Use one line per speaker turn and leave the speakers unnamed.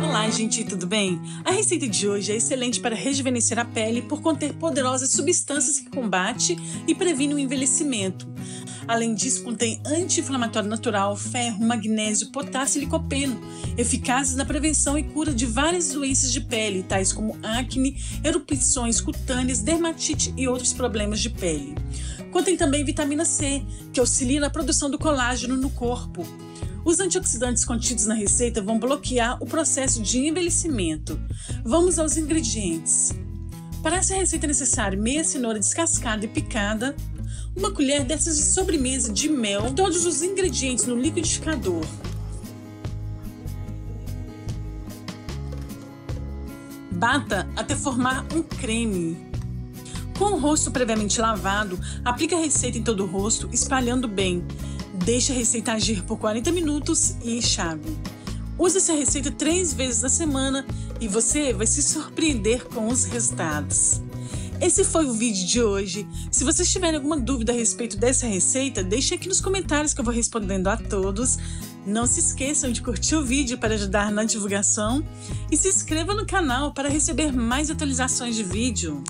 Olá, gente, tudo bem? A receita de hoje é excelente para rejuvenescer a pele por conter poderosas substâncias que combatem e previnem o envelhecimento. Além disso, contém anti-inflamatório natural, ferro, magnésio, potássio e licopeno, eficazes na prevenção e cura de várias doenças de pele, tais como acne, erupções cutâneas, dermatite e outros problemas de pele. Contém também vitamina C, que auxilia na produção do colágeno no corpo. Os antioxidantes contidos na receita vão bloquear o processo de envelhecimento. Vamos aos ingredientes. Para essa receita é necessário meia cenoura descascada e picada, uma colher dessas de sobremesa de mel, todos os ingredientes no liquidificador. Bata até formar um creme. Com o rosto previamente lavado, aplique a receita em todo o rosto, espalhando bem. Deixe a receita agir por 40 minutos e enxague. Use essa receita três vezes na semana e você vai se surpreender com os resultados. Esse foi o vídeo de hoje. Se vocês tiverem alguma dúvida a respeito dessa receita, deixe aqui nos comentários que eu vou respondendo a todos. Não se esqueçam de curtir o vídeo para ajudar na divulgação e se inscreva no canal para receber mais atualizações de vídeo.